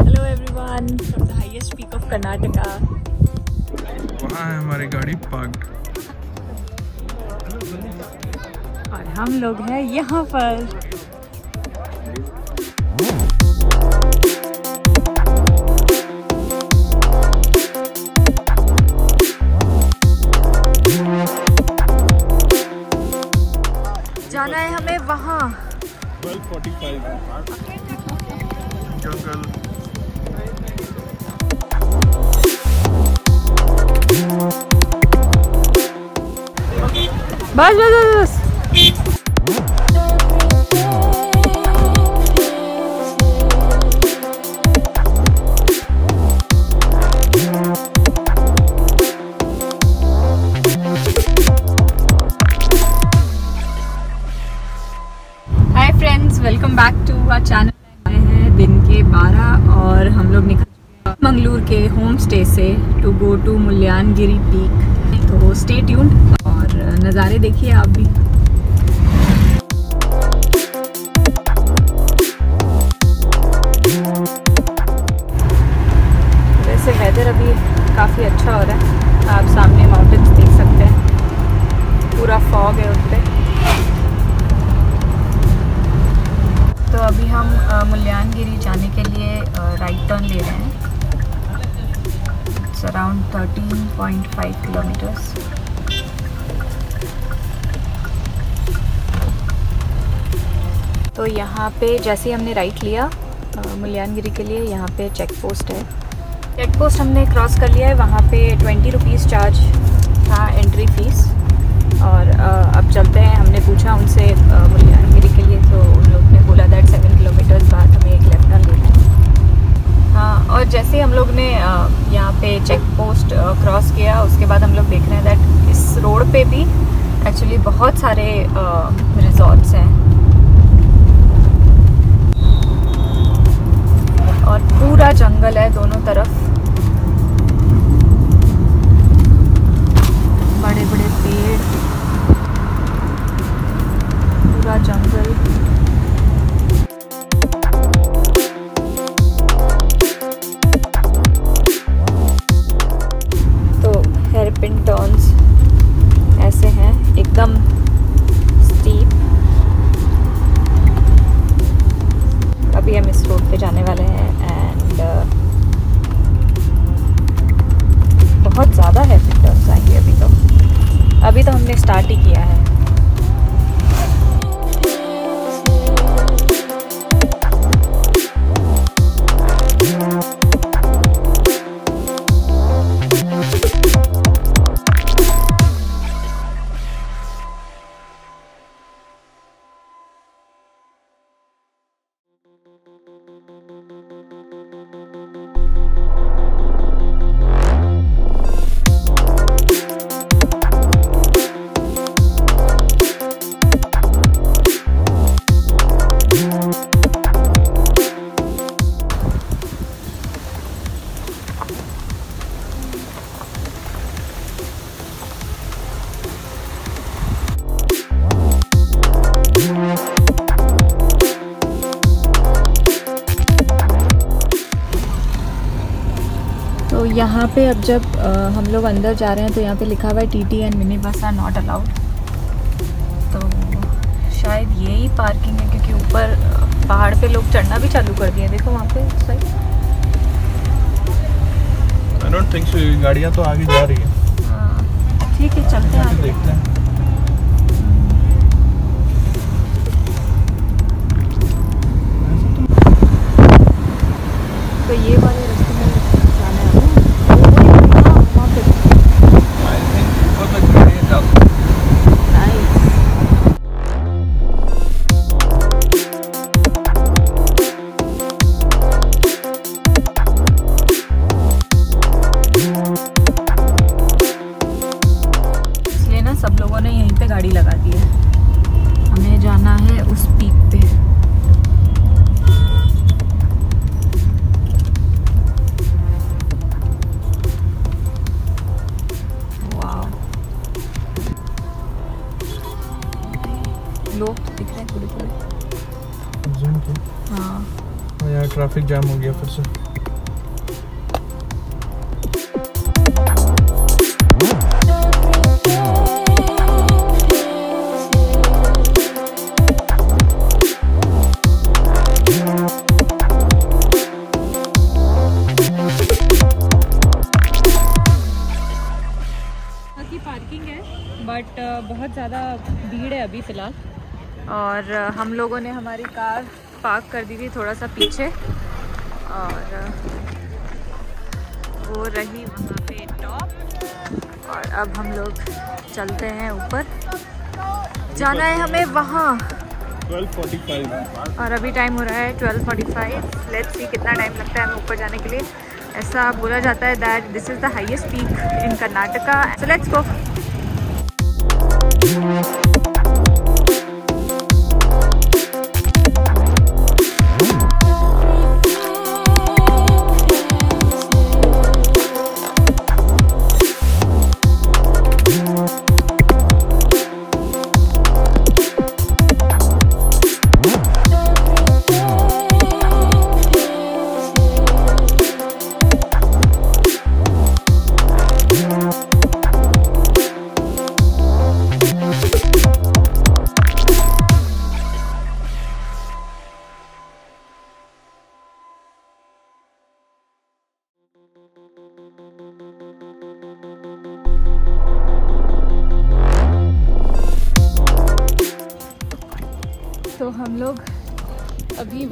Hello everyone from the highest peak of Karnataka वहाँ है हमारी गाड़ी पार्क और हम लोग हैं यहाँ पर। वहाँ। 12:45 जंगल बस बस बस। स्टे से to go to Mullayanagiri peak तो स्टे ट्यून्ड और नज़ारे देखिए आप भी। वैसे वेदर अभी काफ़ी अच्छा हो रहा है। आप सामने माउंटेन्स देख सकते हैं। पूरा फॉग है उस पर तो अभी हम मुल्यानगिरी जाने के लिए राइट टर्न ले रहे हैं। इट्स अराउंड 13.5 किलोमीटर्स तो यहाँ पे जैसे ही हमने राइट लिया मुल्यानगिरी के लिए यहाँ पे चेक पोस्ट है। चेक पोस्ट हमने क्रॉस कर लिया है, वहाँ पे ट्वेंटी रुपीज़ चार्ज था एंट्री फ़ीस और अब चलते हैं, हमने पूछा उनसे मुल्यानगिरी के लिए तो उन लोग ने बोला दैट सेवन किलोमीटर्स बाद हमें एक लेफ़्ट टर्न लेना है। हाँ और जैसे हम लोग ने पोस्ट क्रॉस किया। उसके बाद हम लोग देख रहे हैं दैट इस रोड पे भी एक्चुअली बहुत सारे रिजॉर्ट्स हैं। और पूरा जंगल है दोनों तरफ़। बड़े बड़े पेड़। पूरा जंगल। यहाँ पे अब जब आ, हम लोग अंदर जा रहे हैं तो यहाँ पे लिखा हुआ है T T and mini bus are not allowed. तो शायद यही पार्किंग है क्योंकि ऊपर पहाड़ पे लोग चढ़ना भी चालू कर दिए देखो वहाँ पे सही। आई डोंट थिंक सो गाड़ियाँ तो आगे जा रही हैं। हाँ, ठीक है चलते हैं देखते हैं। सब लोगों ने यहीं पे गाड़ी लगा दी है। हमें जाना है उस पीक पे। लोग दिख रहे हैं पूरे पूरे हाँ।, हाँ। यार ट्रैफ़िक जाम हो गया फिर से। ज़्यादा भीड़ है अभी फ़िलहाल। और हम लोगों ने हमारी कार पार्क कर दी थी थोड़ा सा पीछे। और वो रही वहाँ पे टॉप। और अब हम लोग चलते हैं ऊपर। जाना है हमें वहाँ। 12:45 और अभी टाइम हो रहा है 12:45 लेट्स सी कितना टाइम लगता है हमें ऊपर जाने के लिए। ऐसा बोला जाता है that this is the highest peak in Karnataka so let's go तो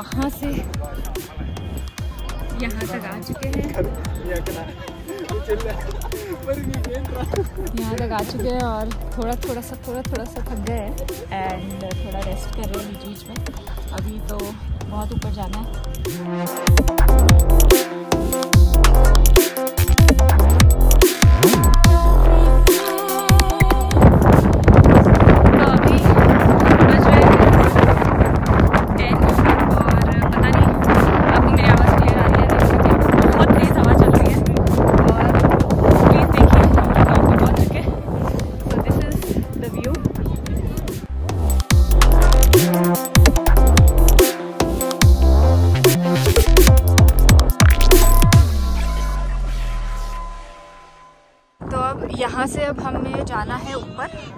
वहाँ से यहाँ तक आ चुके हैं। यहाँ तक आ चुके हैं और थोड़ा थोड़ा सा, थोड़ा थोड़ा सा थक गए हैं एंड थोड़ा रेस्ट कर रहे हैं बीच बीच में। अभी तो बहुत ऊपर जाना है।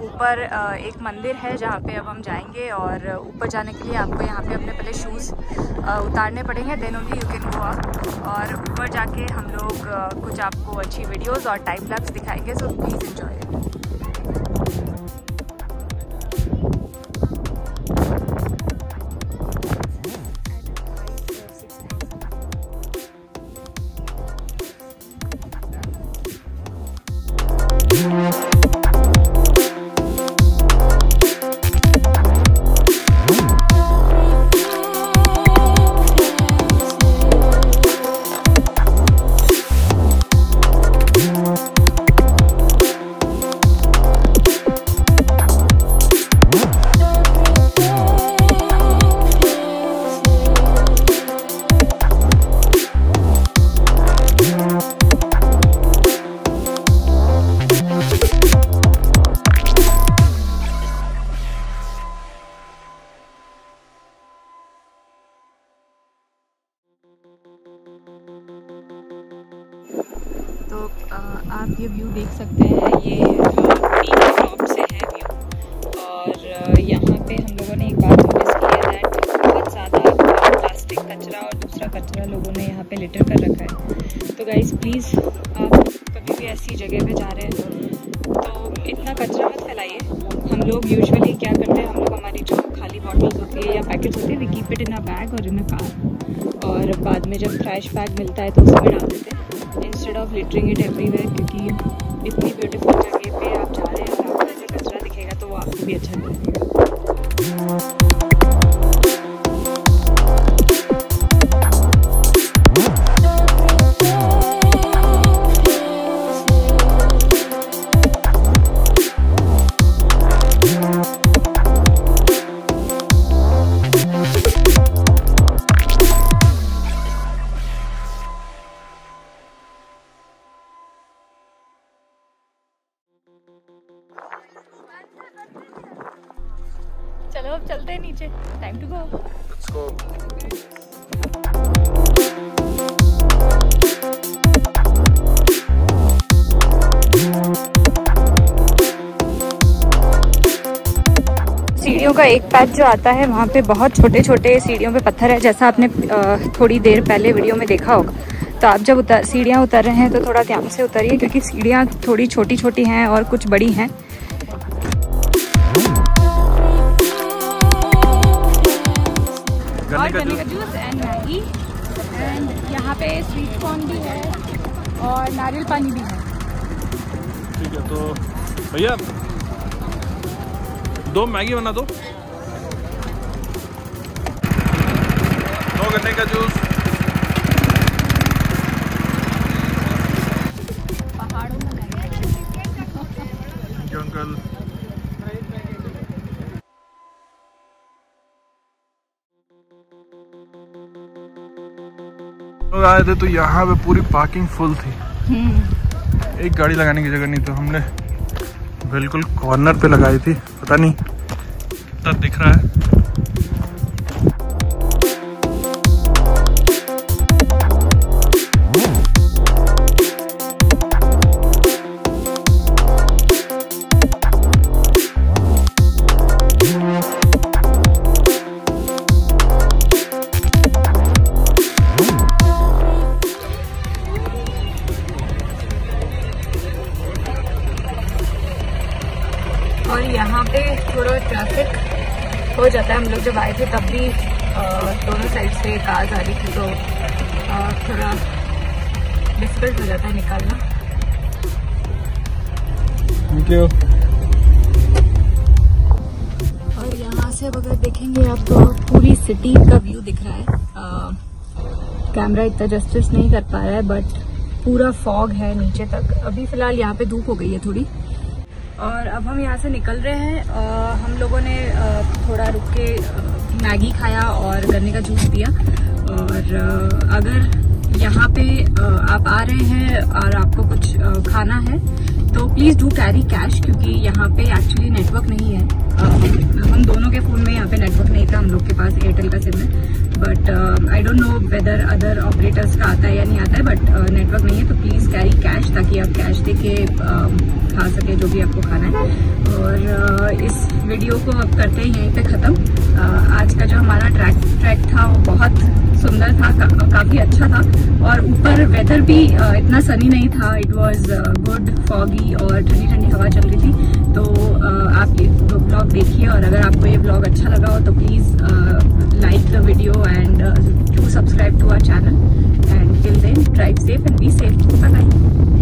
ऊपर एक मंदिर है जहाँ पे अब हम जाएँगे और ऊपर जाने के लिए आपको यहाँ पे अपने पहले शूज़ उतारने पड़ेंगे then only you can go up और ऊपर जाके हम लोग कुछ आपको अच्छी वीडियोस और टाइम लैप्स दिखाएँगे सो प्लीज़ एंजॉय देख सकते हैं, ये टॉप से है व्यू। और यहाँ पे हम लोगों ने एक बात नोटिस की है दैट बहुत ज़्यादा प्लास्टिक कचरा और दूसरा कचरा लोगों ने यहाँ पे लिटर कर रखा है। तो गाइज़ प्लीज़ आप कभी भी ऐसी जगह पे जा रहे हैं तो इतना कचरा मत फैलाइए। हम लोग यूजुअली क्या करते हैं, हम लोग हमारी जो खाली बॉटल्स होती है या पैकेट्स होते हैं we keep it in a bag और इन अ कार और बाद में जब ट्रैश बैग मिलता है तो उसमें डाल देते हैं। Instead of littering it everywhere क्योंकि इतनी ब्यूटीफुल जगह चलो अब चलते हैं नीचे। टाइम टू गो सीढ़ियों का एक पैच जो आता है वहाँ पे बहुत छोटे छोटे सीढ़ियों पे पत्थर है जैसा आपने थोड़ी देर पहले वीडियो में देखा होगा। तो आप जब उतर सीढ़ियाँ उतर रहे हैं तो थोड़ा ध्यान से उतरिए क्योंकि सीढ़ियाँ थोड़ी छोटी छोटी हैं और कुछ बड़ी हैं। और गन्ने का जूस। And Maggi. एंड यहाँ पे स्वीट कॉर्न भी है और नारियल पानी भी है। ठीक है तो भैया दो मैगी बना दो। दो गन्ने का जूस। लोग आए थे तो यहाँ पे पूरी पार्किंग फुल थी। एक गाड़ी लगाने की जगह नहीं तो हमने बिल्कुल कॉर्नर पे लगाई थी। पता नहीं तब दिख रहा है। हो जाता है हम लोग जब आए थे तब भी दोनों साइड से कार्स आ रही थी तो थोड़ा डिफ़िकल्ट हो जाता है निकालना। थैंक यू और यहाँ से अब अगर देखेंगे आप तो पूरी सिटी का व्यू दिख रहा है। कैमरा इतना जस्टिस नहीं कर पा रहा है बट पूरा फॉग है नीचे तक। अभी फ़िलहाल यहाँ पे धूप हो गई है थोड़ी। और अब हम यहाँ से निकल रहे हैं। आ, हम लोगों ने थोड़ा रुक के मैगी खाया और गन्ने का जूस पिया। और अगर यहाँ पे आप आ रहे हैं और आपको कुछ खाना है तो प्लीज़ डू कैरी कैश क्योंकि यहाँ पे एक्चुअली नेटवर्क नहीं है। हम दोनों के फ़ोन में यहाँ पे नेटवर्क नहीं था हम लोग के पास एयरटेल का सिम है। But I don't know whether other operators का आता है या नहीं आता है बट नेटवर्क नहीं है तो प्लीज़ कैरी कैश ताकि आप कैश दे के अ, खा सके जो भी आपको खाना है। और अ, इस वीडियो को अब करते हैं यहीं पे ख़त्म। आज का जो हमारा ट्रैक ट्रैक था वो बहुत सुंदर था का, काफ़ी अच्छा था। और ऊपर वेदर भी इतना सनी नहीं था। इट वाज गुड फॉगी और ठंडी ठंडी हवा चल रही थी। तो आप ये ब्लॉग देखिए और अगर आपको ये ब्लॉग अच्छा लगा हो तो please like the video and to subscribe to our channel and till then drive safe and be safe bye